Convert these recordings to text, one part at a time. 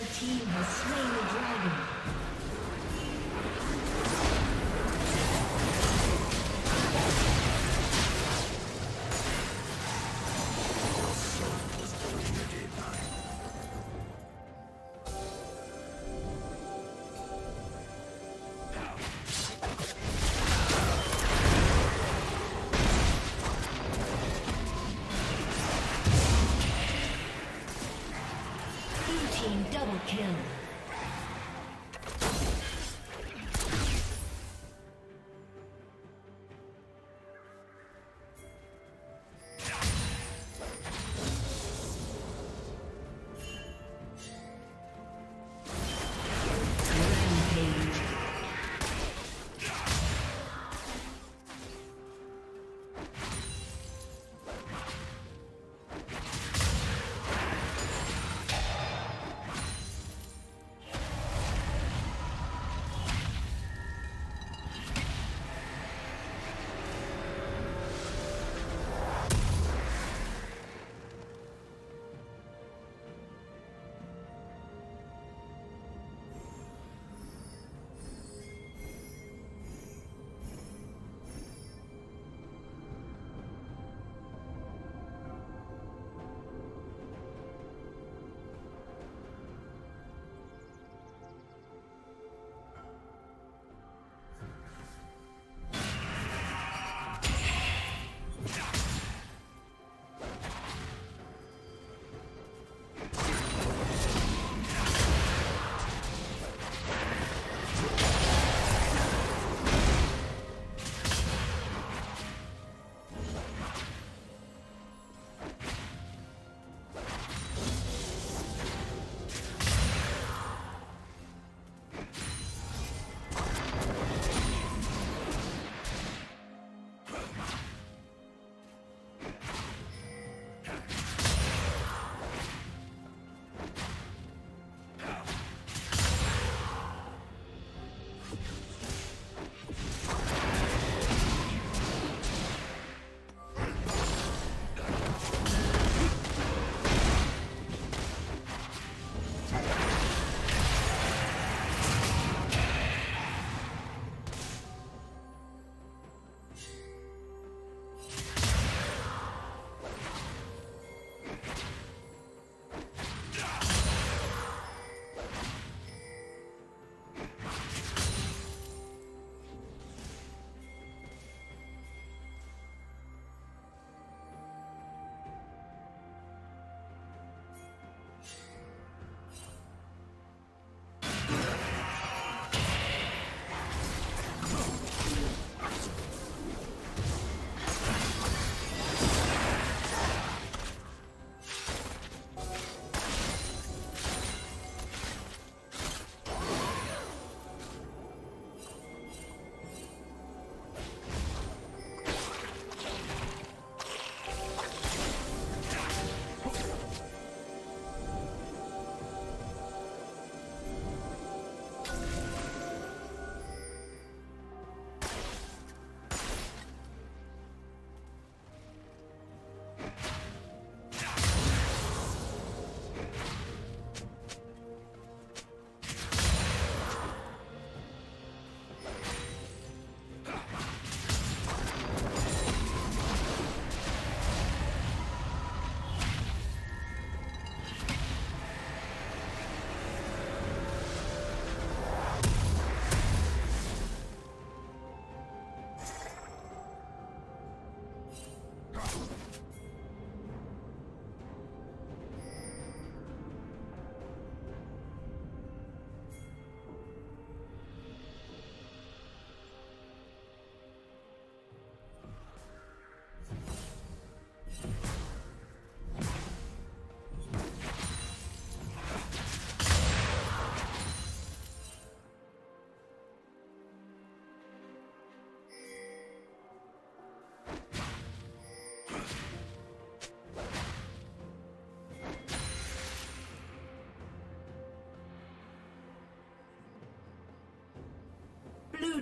Red team has slain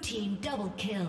Team double kill.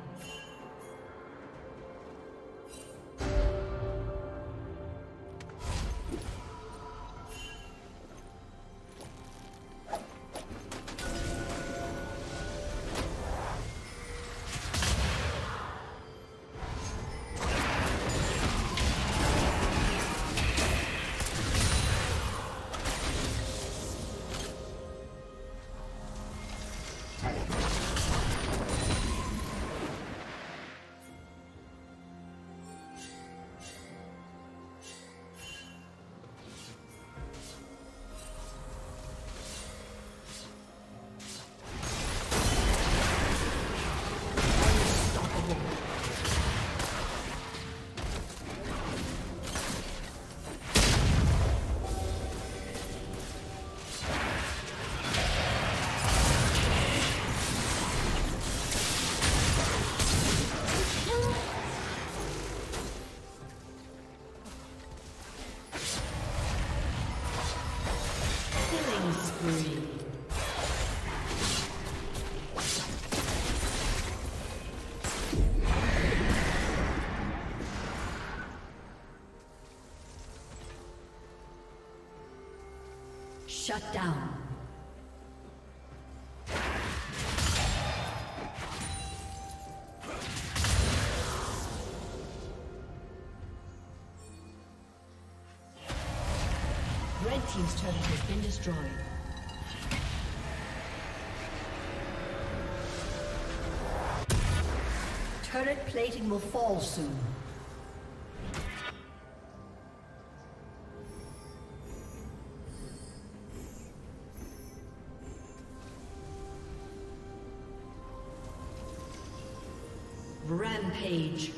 Shut down. Red Team's turret has been destroyed. Turret plating will fall soon. Rampage.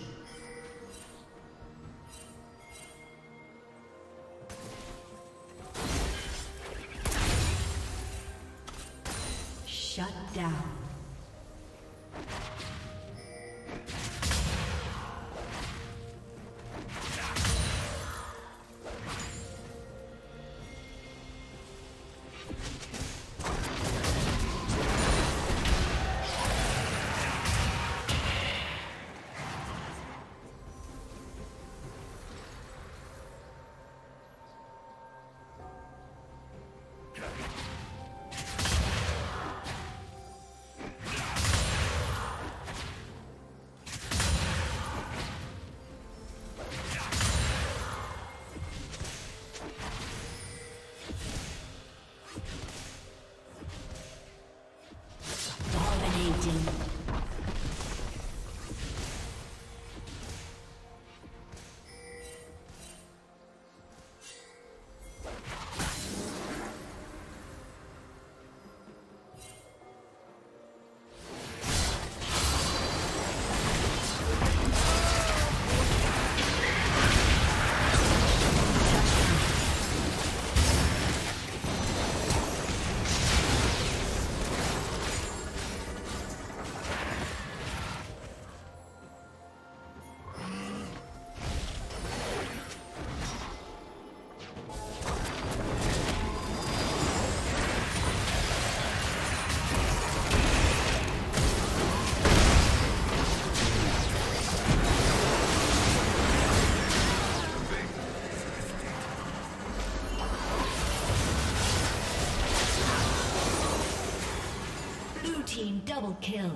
Double kill.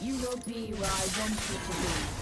You will be where I want you to be.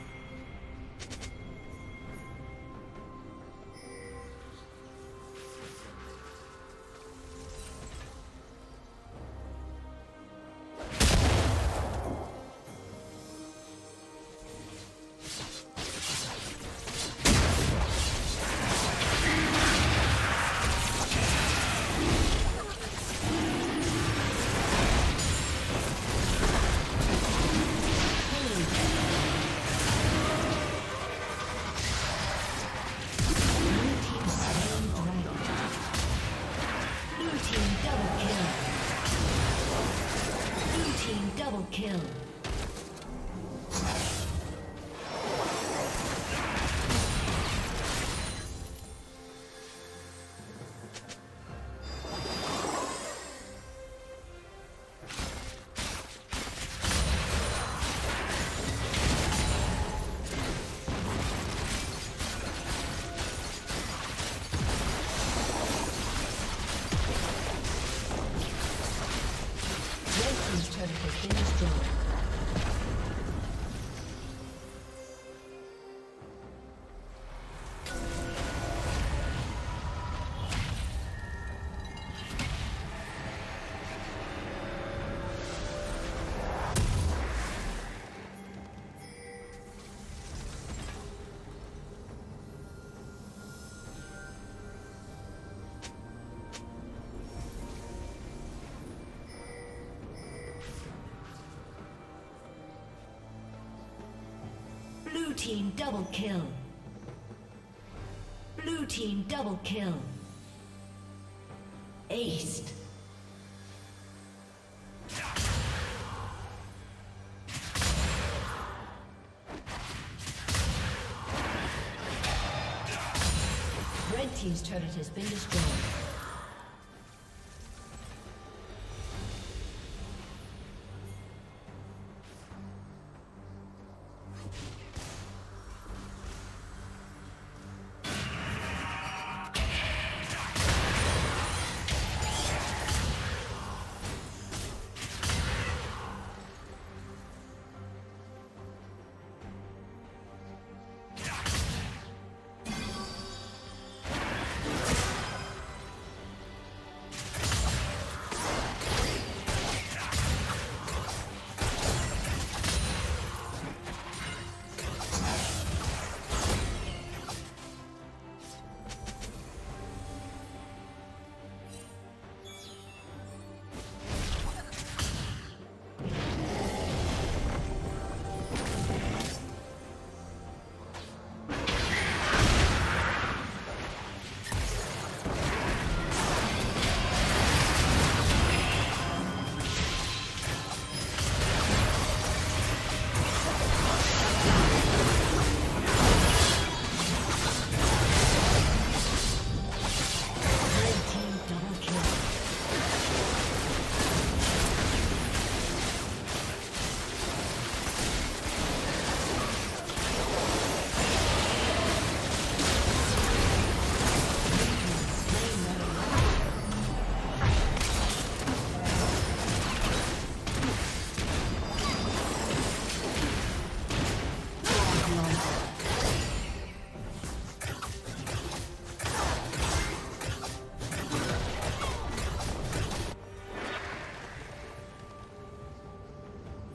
Blue team double kill. Blue team double kill. Aced. Red team's turret has been destroyed.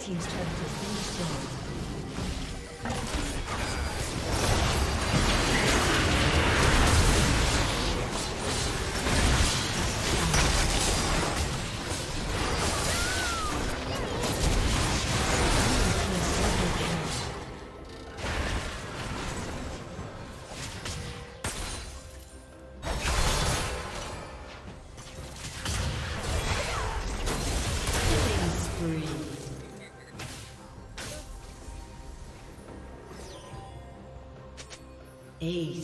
Team's turret has been destroyed. Ace.